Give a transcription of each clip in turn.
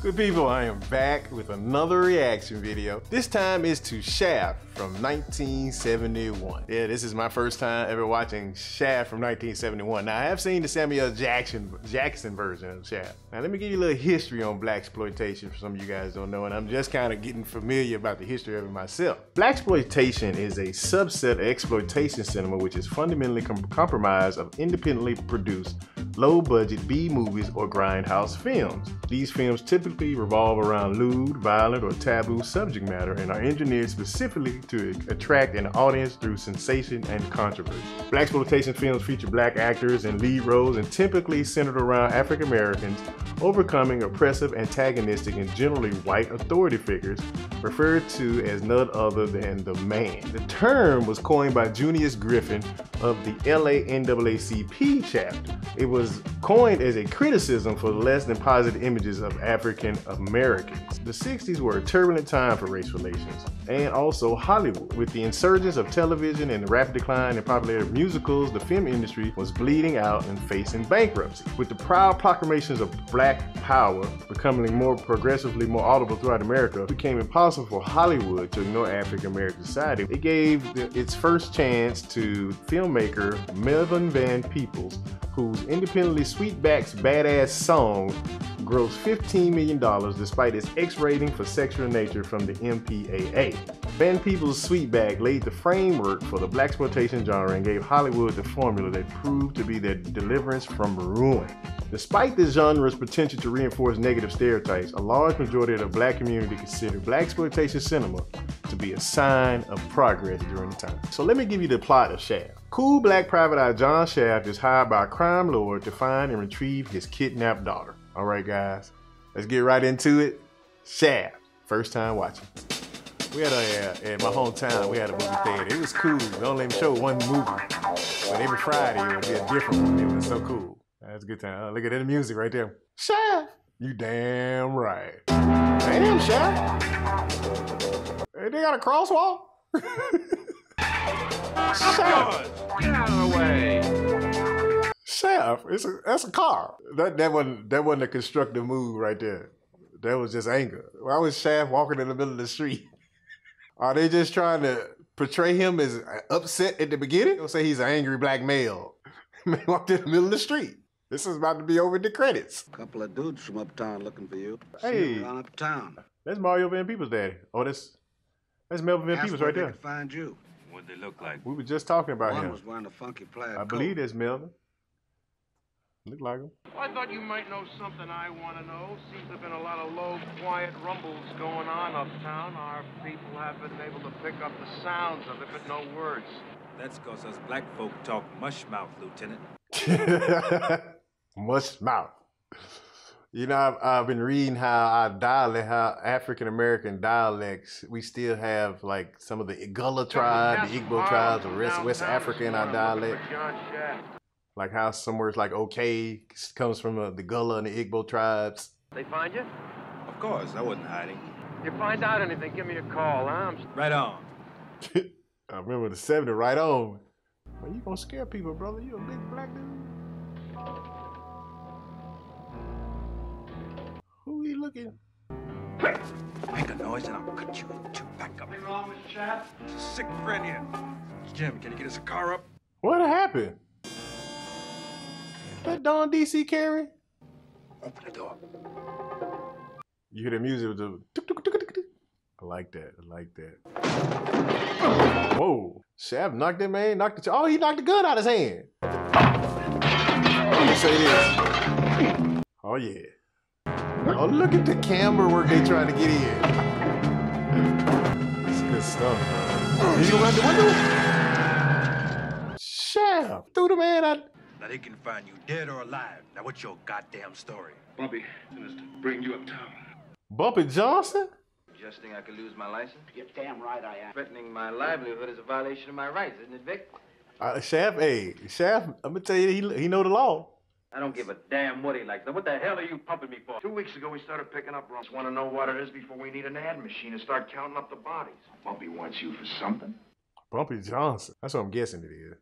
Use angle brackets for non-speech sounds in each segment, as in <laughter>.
Good people, I am back with another reaction video. This time is to Shaft from 1971. Yeah, this is my first time ever watching Shaft from 1971. Now, I have seen the Samuel Jackson Jackson version of Shaft. Now, let me give you a little history on blaxploitation for some of you guys don't know, and I'm just kind of getting familiar about the history of it myself. Blaxploitation is a subset of exploitation cinema which is fundamentally com compromised of independently produced low-budget B movies or grindhouse films. These films typically revolve around lewd, violent, or taboo subject matter and are engineered specifically to attract an audience through sensation and controversy. Blaxploitation films feature black actors in lead roles and typically centered around African Americans overcoming oppressive, antagonistic, and generally white authority figures referred to as none other than the man. The term was coined by Junius Griffin of the LA NAACP chapter. It was coined as a criticism for less than positive images of African Americans. The 60s were a turbulent time for race relations and also Hollywood. With the insurgence of television and the rapid decline in popularity of musicals, the film industry was bleeding out and facing bankruptcy. With the proud proclamations of black power becoming more progressively more audible throughout America, it became impossible for Hollywood to ignore African American society. It gave the, its first chance to filmmaker Melvin Van Peebles, whose independently Sweetback's badass song grossed $15 million despite its X rating for sexual nature from the MPAA. Van Peebles' Sweetback laid the framework for the blaxploitation genre and gave Hollywood the formula that proved to be their deliverance from ruin. Despite this genre's potential to reinforce negative stereotypes, a large majority of the black community considered blaxploitation cinema to be a sign of progress during the time. So let me give you the plot of Shaft. Cool black private eye John Shaft is hired by a crime lord to find and retrieve his kidnapped daughter. All right, guys, let's get right into it. Shaft, first time watching. We had a, uh, in my hometown, we had a movie theater. It was cool. They only show one movie. But every Friday, it would be a different one. It was so cool. That's a good time. Look at that music right there. Shaft. You damn right. Damn, Shaft. Hey, they got a crosswalk? <laughs> Shaft. Get out of the way. Shaft. It's a, that's a car. That, that, wasn't, that wasn't a constructive move right there. That was just anger. Why was Shaft walking in the middle of the street? <laughs> Are they just trying to portray him as upset at the beginning? They'll say he's an angry black male. <laughs> Man walked in the middle of the street. This is about to be over the credits. A Couple of dudes from uptown looking for you. Hey. See you around uptown. That's Mario Van Peebles' daddy. Oh, that's that's Melvin Van Ask Peebles right they there. could find you. What'd they look like? We were just talking about One him. was wearing a funky plaid I coat. believe that's Melvin. Look like him. I thought you might know something I want to know. Seems to have been a lot of low, quiet rumbles going on uptown. Our people have been able to pick up the sounds of it, but no words. That's because us black folk talk mush mouth, Lieutenant. <laughs> Mush mouth. You know, I've, I've been reading how our dialect, how African American dialects, we still have like some of the Igala tribe, the Igbo tribes, the rest West Africa in our dialect. Like how some words like okay comes from uh, the Gullah and the Igbo tribes. They find you? Of course, I wasn't hiding. If you find out anything, give me a call, huh? I'm Right on. <laughs> I remember the 70 right on. Man, you gonna scare people, brother. You a big black dude. Who he looking? Make a noise and I'll cut you in two. Back up. Anything wrong with Chad? Sick friend here. Jim, can you get us a car up? What happened? That Don DC Carey? Open the door. You hear the music with the. I like that. I like that. Whoa. Shaft knocked that man, knocked the oh, he knocked the gun out of his hand. Let me say this. Oh yeah. Oh, look at the camera work they trying to get in. It's good stuff. He's going out the window. Shaft threw the man out. Now they can find you dead or alive. Now what's your goddamn story? Bobby, is to bring you uptown. Bumpy Johnson? Suggesting I could lose my license? You're damn right I am. Threatening my livelihood is a violation of my rights, isn't it, Vic? Uh, Shaft, hey, Shaft, I'm gonna tell you, he, he know the law. I don't give a damn what he likes. Now, what the hell are you pumping me for? Two weeks ago, we started picking up runs. Want to know what it is before we need an ad machine and start counting up the bodies. Bumpy wants you for something. Bumpy Johnson. That's what I'm guessing it is.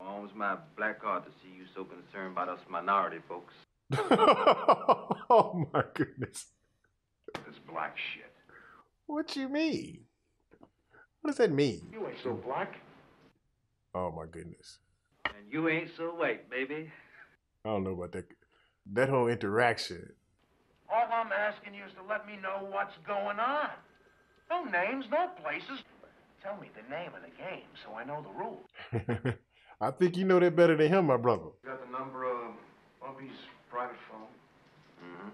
Almost my black heart to see you so concerned about us minority folks. <laughs> oh my goodness. This black shit. What you mean? What does that mean? You ain't so black. Oh my goodness. And you ain't so white, baby. I don't know about that. That whole interaction. All I'm asking you is to let me know what's going on. No names, no places. Tell me the name of the game so I know the rules. <laughs> I think you know that better than him, my brother. You Got the number of Bumpy's private phone? Mm-hmm.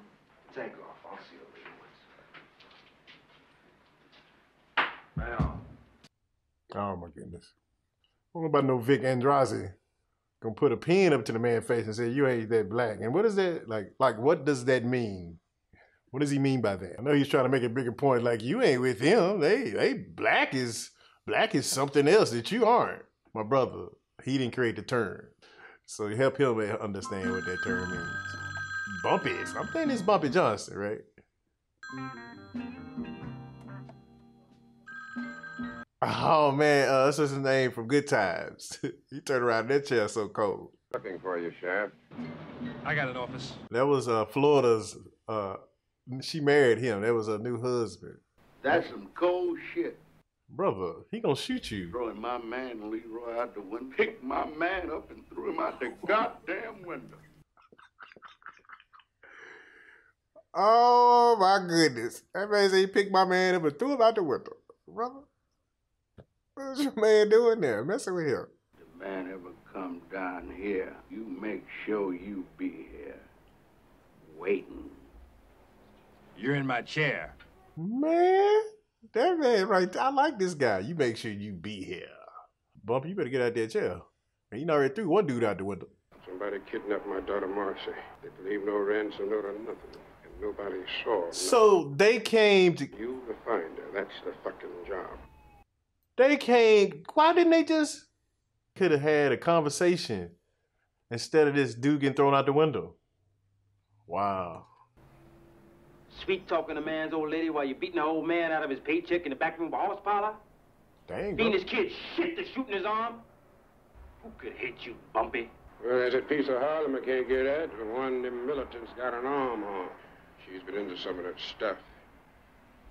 Take off. I'll see you later. Right on. Oh my goodness. I don't know about no Vic Androzzi. Gonna put a pin up to the man's face and say, you ain't that black. And what is that? Like, like what does that mean? What does he mean by that? I know he's trying to make a bigger point, like you ain't with him. They they black is black is something else that you aren't. My brother, he didn't create the term. So help him understand what that term means. Bumpy. I'm thinking it's Bumpy Johnson, right? Oh man, uh, that's his name from Good Times. <laughs> he turned around in that chair so cold. Looking for you, Sheriff. I got an office. That was uh, Florida's. Uh, she married him. That was her new husband. That's some cold shit. Brother, he gonna shoot you. Throwing my man Leroy out the window. Picked my man up and threw him out the <laughs> goddamn window. Oh my goodness. That man said he picked my man up and threw him out the window. Brother, what's your man doing there? Messing with him. The man ever come down here, you make sure you be here. Waiting. You're in my chair. Man, that man right there. I like this guy. You make sure you be here. Bumpy, you better get out that chair. And you He already threw one dude out the window. Somebody kidnapped my daughter Marcy. They believe no ransom, no nothing. And nobody saw. So they came to You to find her. That's the fucking job. they came why didn't they just could have had a conversation instead of this dude getting thrown out the window? Wow. Sweet talking a man's old lady while you're beating an old man out of his paycheck in the back room of a horse parlor? Dang, Beating bro. his kid shit to shooting his arm? Who could hit you, Bumpy? Well, there's a piece of Harlem I can't get at. The one them militants got an arm on. She's been into some of that stuff.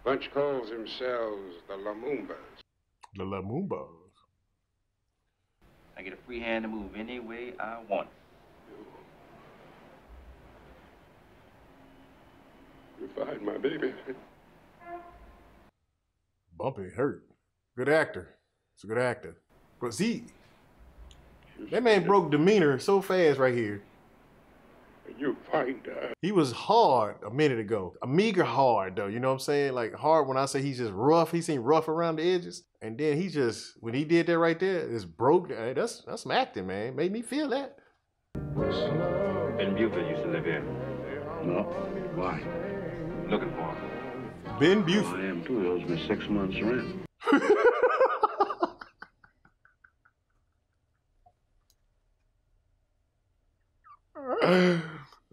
Bunch calls themselves the Lumumbas. The Lumumbas. I get a free hand to move any way I want. You find my baby. Bumpy hurt. Good actor. He's a good actor. But see, that man broke demeanor so fast right here. You find her. He was hard a minute ago. A meager hard though, you know what I'm saying? Like hard when I say he's just rough, he seemed rough around the edges. And then he just when he did that right there, just broke. Hey, that's that's some acting, man. Made me feel that. Ben Buford used to live here. No. Why? Looking for him. Ben oh, I am too. He owes me six months' rent. <laughs>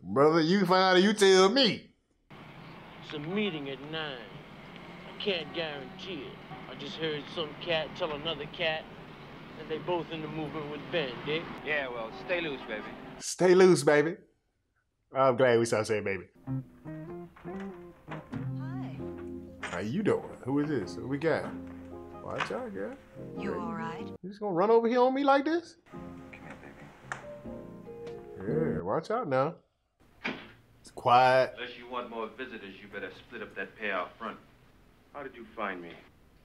Brother, you find out, you tell me. It's a meeting at nine. I can't guarantee it. I just heard some cat tell another cat that they both in the movement with Ben, Dick. Yeah, well, stay loose, baby. Stay loose, baby. I'm glad we stopped saying baby. Hi. How you doing? Who is this? Who we got? Watch out, girl. You all right? You just gonna run over here on me like this? Come here, baby. Yeah, watch out now. It's quiet. Unless you want more visitors, you better split up that pair out front. How did you find me?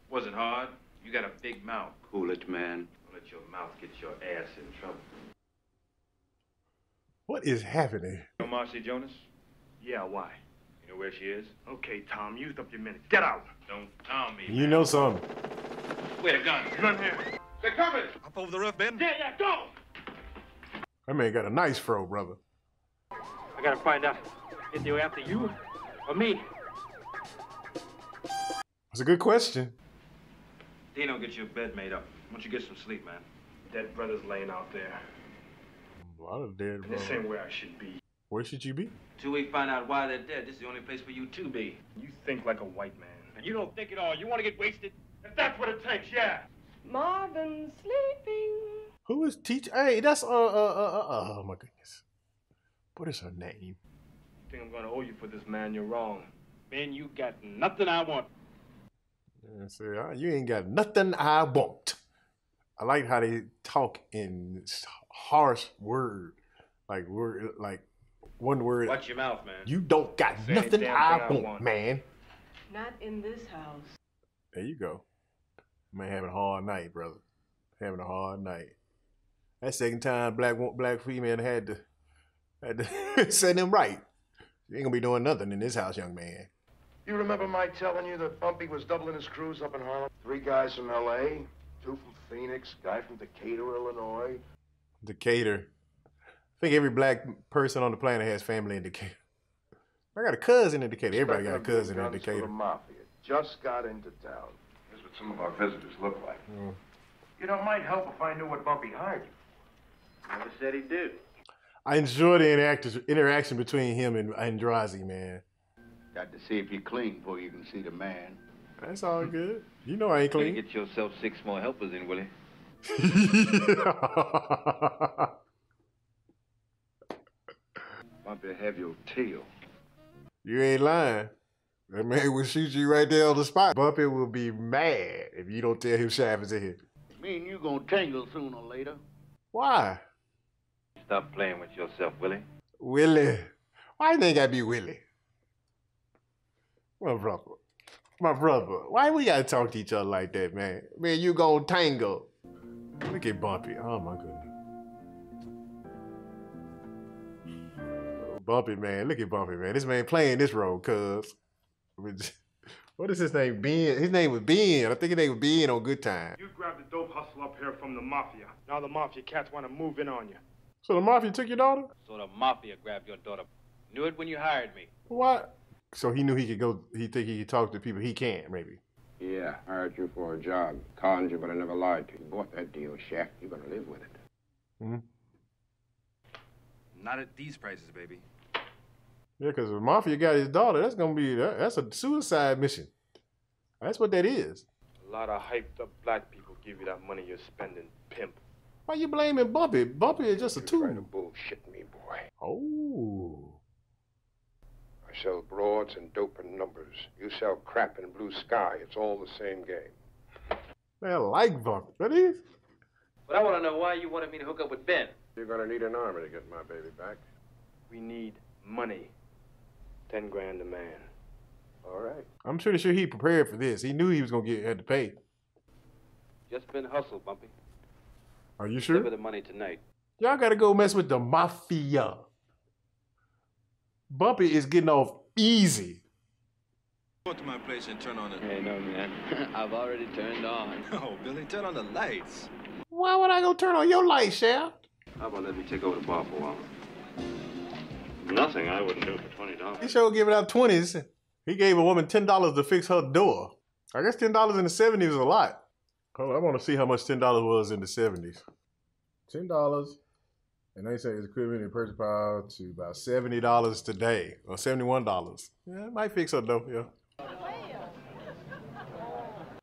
Wasn't hard. You got a big mouth. Cool it, man. Don't let your mouth get your ass in trouble. What is happening? You know Marcy Jonas? Yeah, why? You know where she is? Okay, Tom, used up your minutes. Get out. Don't tell me. You know something. Where the gun? Run here. They're coming! Up over the roof, Ben. Yeah, yeah, go! That man got a nice fro, brother. I gotta find out if they were after you or me. That's a good question. Dino, get your bed made up. Why don't you get some sleep, man? Dead brother's laying out there. A lot of dead, And this ain't where I should be. Where should you be? Till we find out why they're dead, this is the only place for you to be. You think like a white man. And you don't think at all. You want to get wasted? If that's what it takes, yeah. Marvin sleeping. Who is teach? Hey, that's uh uh uh uh. Oh my goodness. What is her name? You Think I'm gonna owe you for this, man. You're wrong. Ben, you got nothing I want. And say, "Ah, you ain't got nothing I want. I like how they talk in harsh word, like word, like one word. Watch your mouth, man. You don't got Say nothing damn I, thing I want, want. man. Not in this house. There you go. Man, having a hard night, brother. Having a hard night. That second time black wo- black female had to had to <laughs> set him right. You ain't gonna be doing nothing in this house, young man. You remember my telling you that Bumpy was doubling his crews up in Harlem? Three guys from L.A., two from Phoenix, guy from Decatur, Illinois. Decatur. I think every black person on the planet has family in Decatur. I got a cousin in Decatur. Everybody got a cousin in guns for Decatur. The mafia just got into town. Here's what some of our visitors look like. Mm. You know, it might help if I knew what Bumpy hired you. Never said he did. I enjoy the interaction interaction between him and Androzzi, man. Got to see if you're clean before you can see the man. That's all good. You know I ain't clean. You clean. get yourself six more helpers in, Willie. <laughs> <laughs> Bumpy, have your tail. you ain't lying. That man will shoot you right there on the spot. Bumpy will be mad if you don't tell him Shaft is in here. Me and you gonna tangle sooner or later. Why? Stop playing with yourself, Willie. Willie. Why you think I be Willie? My brother. My brother. Why we gotta talk to each other like that, man? Man, you gonna tangle. Look at Bumpy. Oh my goodness. Bumpy, man. Look at Bumpy, man. This man playing this role, cuz. <laughs> What is his name? Ben. His name was Ben. I think his name was Ben on Good Time. You grabbed the dope hustle up here from the mafia. Now the mafia cats want to move in on you. So the mafia took your daughter? So the mafia grabbed your daughter. Knew it when you hired me. What? So he knew he could go. He think he could talk to people he can't, maybe. Yeah, hired you for a job. Conned you, but I never lied to you. Bought that deal, Shaft. You're gonna live with it. Hmm. Not at these prices, baby. Yeah, because the mafia got his daughter. That's gonna be that, that's a suicide mission. That's what that is. A lot of hyped up black people give you that money you're spending, pimp. Why you blaming Bumpy? Bumpy is just a You trying to tool. bullshit me, boy. Oh, I sell broads and dope in numbers. You sell crap in blue sky. It's all the same game. man, I like Bumpy. That is. But I want to know why you wanted me to hook up with Ben. You're gonna need an army to get my baby back. We need money. Ten grand a man. All right. I'm pretty sure he prepared for this. He knew he was gonna get had to pay. Just been hustled, Bumpy. Are you Deliver sure? the money tonight. Y'all gotta go mess with the mafia. Bumpy is getting off easy. Go to my place and turn on the. Hey, no, man. <laughs> I've already turned on. <laughs> Oh, Billy, turn on the lights. Why would I go turn on your light, Shaft? How about let me take over the bar for a while? Nothing I wouldn't do for twenty dollars. He sure giving out twenties. He gave a woman ten dollars to fix her door. I guess ten dollars in the seventies was a lot. Hold on, I want to see how much ten dollars was in the seventies. Ten dollars, and they say it's equivalent in purchase power to about seventy dollars today, or seventy-one dollars. Yeah, it might fix her though. Yeah.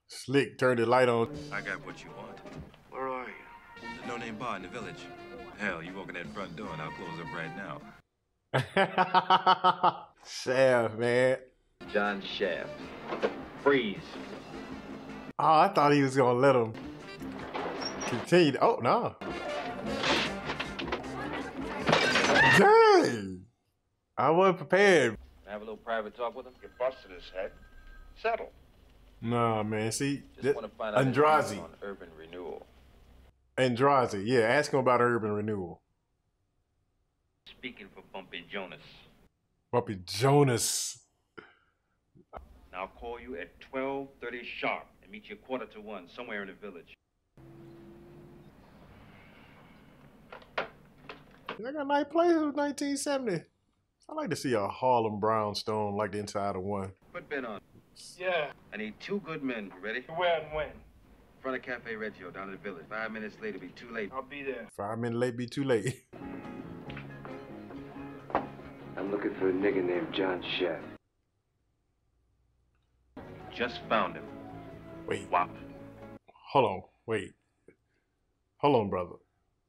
Slick turned the light on. I got what you want. Where are you? The no name bar in the village. Hell, you walk in that front door and I'll close up right now. Shaft, man. John Shaft. Freeze. Oh, I thought he was gonna let him continue. Oh no. Dang. I wasn't prepared. Have a little private talk with him. You busted his head. Settle. Nah, man. See, Just want to find out Androzzi. on urban renewal. Androzzi. Yeah, ask him about urban renewal. Speaking for Bumpy Jonas. Bumpy Jonas. Now I'll call you at 12:30 sharp and meet you quarter to one somewhere in the village. I got nice places with 1970. I like to see a Harlem brownstone like the inside of one. Put Ben on. Yeah. I need two good men. You ready? Where and when? In Front of Cafe Reggio down in the village. Five minutes later, be too late. I'll be there. Five minutes late be too late. <laughs> I'm looking for a nigga named John Shaft. Just found him. Wait. Wop. Hold on. Wait. Hold on, brother.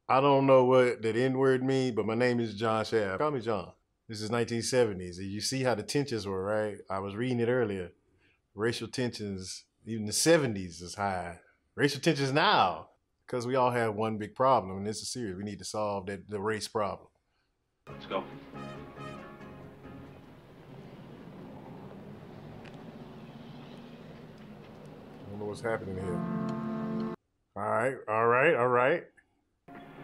I don't know what that N word mean, but my name is John Shaft. Call me John. This is 1970s. You see how the tensions were, right? I was reading it earlier. Racial tensions, even the 70s, is high. Racial tensions now, because we all have one big problem, and this is serious. We need to solve that the race problem. Let's go. Don't know what's happening here. All right, all right, all right.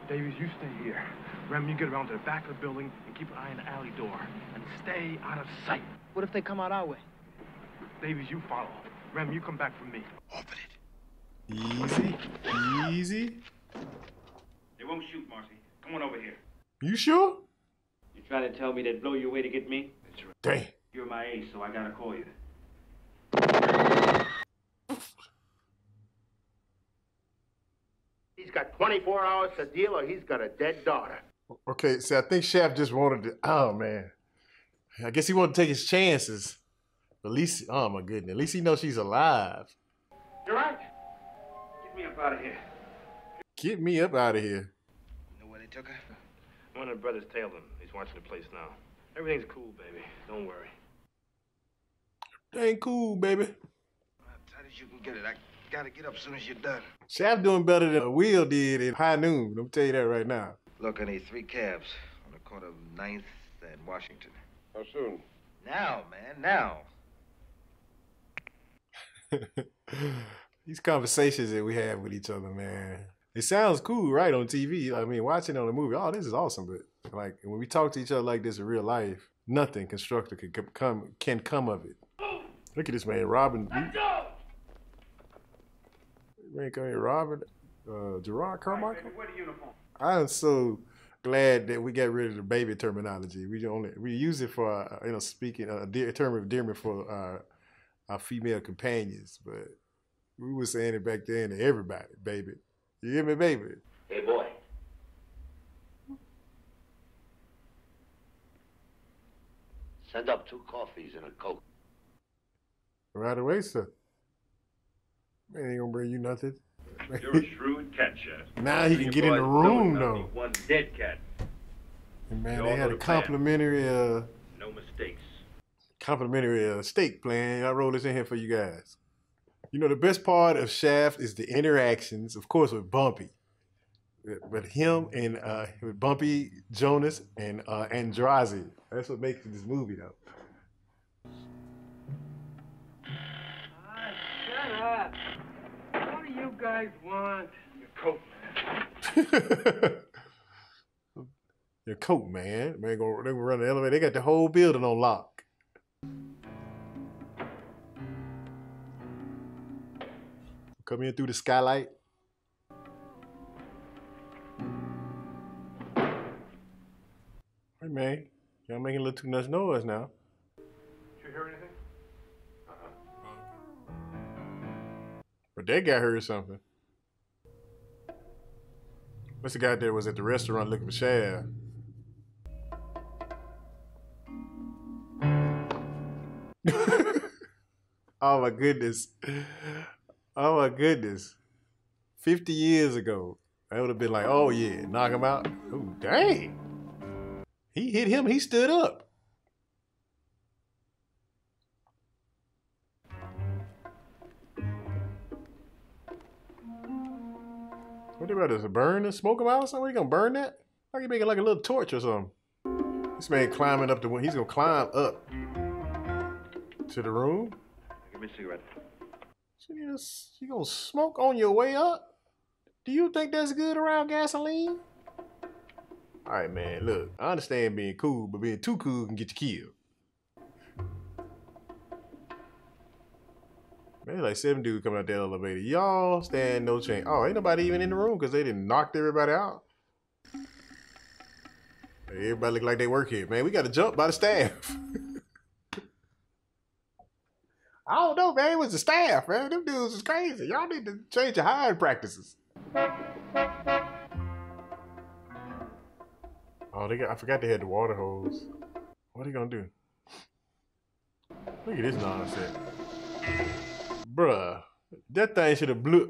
Davies, you stay here. Rem, you get around to the back of the building and keep an eye on the alley door. And stay out of sight. What if they come out our way? Davies, you follow. Rem, you come back from me. Open it. Easy, easy. They won't shoot, Marcy. Come on over here. You sure? You trying to tell me they'd blow you away to get me? That's right. Dang. You're my ace, so I gotta call you. He's got 24 hours to deal or he's got a dead daughter. Okay, see, I think Shaft just wanted to. Oh man, I guess he wanted to take his chances. At least, oh my goodness, at least he knows she's alive. You're right. Get me up out of here. Get me up out of here. Know where they took her? One of the brothers tailed him. He's watching the place now. Everything's cool, baby. Don't worry. Ain't cool, baby. As tight as you can get it. I gotta get up as soon as you're done. Shaft doing better than Will did in High Noon. Let me tell you that right now. Look, I need three cabs on the corner of 9th and Washington. How soon? Now, man, now. <laughs> These conversations that we have with each other, man. It sounds cool, right, on TV. I mean, watching on a movie, oh, this is awesome. But like when we talk to each other like this in real life, nothing constructive can come can come of it. Look at this man, Robin. Man, come here, Robin. Uh, Gerard Carmichael. Wear. I'm so glad that we got rid of the baby terminology. We only we use it for uh, you know speaking uh, a term of endearment for uh, our female companions, but we were saying it back then to everybody, baby. You hear me, baby? Hey, boy. Send up two coffees and a coke. Right away, sir. Man ain't gonna bring you nothing. You're a shrewd cat. Now he can get in the room though. One dead cat. And man, they had a complimentary uh No mistakes. complimentary uh, steak plan. I rolled this in here for you guys. You know, the best part of Shaft is the interactions, of course, with Bumpy. But him and uh, with Bumpy, Jonas, and uh, Androzzi. That's what makes this movie, though. Guys want? Your coat, man. <laughs> Your coat, man. Man, gonna, they gonna run the elevator. They got the whole building on lock. Come in through the skylight. Hey, man. Y'all making a little too much noise now. Did you hear anything? But that guy heard something. What's the guy that was at the restaurant looking for Shaft? <laughs> oh my goodness. Oh my goodness. 50 years ago, I would have been like, oh yeah, knock him out. Oh, dang. He hit him, he stood up. They about to burn and smoke him out or something? You gonna burn that? Like you make it like a little torch or something. This man climbing up the window. He's gonna climb up to the room. Give me a cigarette. So you, just, you gonna smoke on your way up? Do you think that's good around gasoline? All right, man. Look, I understand being cool, but being too cool can get you killed. Man, like seven dudes coming out the elevator. Y'all stand no chance. Oh, ain't nobody even in the room because they didn't knocked everybody out. Everybody look like they work here. Man, we got to jump by the staff. <laughs> I don't know, man. It was the staff, man. Them dudes is crazy. Y'all need to change your hiring practices. Oh, they got. I forgot they had the water hose. What are they gonna do? Look at this nonsense, bruh. That thing should have blew.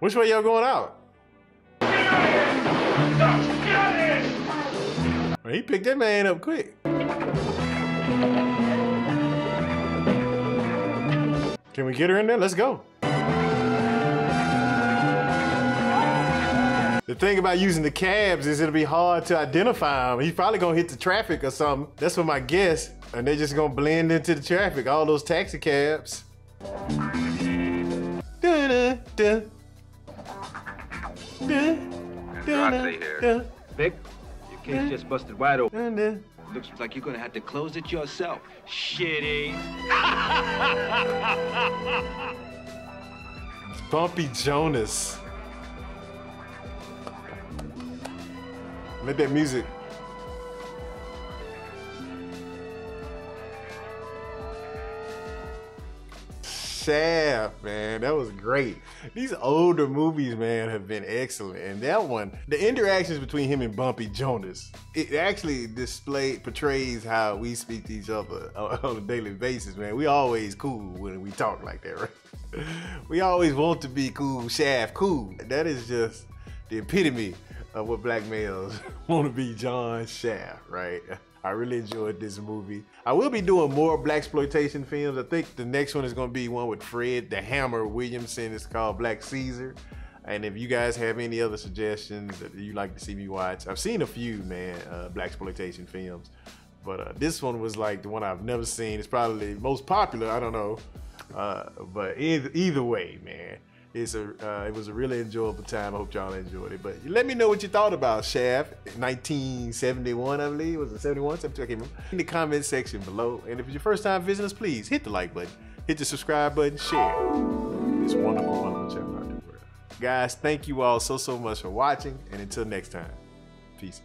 Which way y'all going out? He picked that man up quick. Can we get her in there? Let's go. The thing about using the cabs is it'll be hard to identify him. He's probably gonna hit the traffic or something. That's what my guess. And they're just gonna blend into the traffic, all those taxi cabs. Da-da, da. Da, Androzzi here. Vic, your case just busted wide open. da. Looks like you're gonna have to close it yourself. Shitty. Bumpy Jonas. Let that music. Shaft, man, that was great. These older movies, man, have been excellent. And that one, the interactions between him and Bumpy Jonas, it actually displayed, portrays how we speak to each other <laughs> on a daily basis, man. We always cool when we talk like that, <laughs> right? We always want to be cool, Shaft cool. That is just the epitome of what black males <laughs> want to be John Shaft, right? I really enjoyed this movie. I will be doing more blaxploitation films. I think the next one is going to be one with Fred the Hammer Williamson. It's called Black Caesar. And if you guys have any other suggestions that you'd like to see me watch, I've seen a few, man, uh, blaxploitation films. But uh, this one was like the one I've never seen. It's probably the most popular. I don't know. Uh, but either, either way, man, it's a uh, it was a really enjoyable time. I hope y'all enjoyed it. But let me know what you thought about Shaft, 1971, I believe. Was it 71? 72? I can't remember. In the comment section below. And if it's your first time visiting us, please hit the like button, hit the subscribe button, share this wonderful, wonderful channel out there. Guys, thank you all so, so much for watching. And until next time, peace.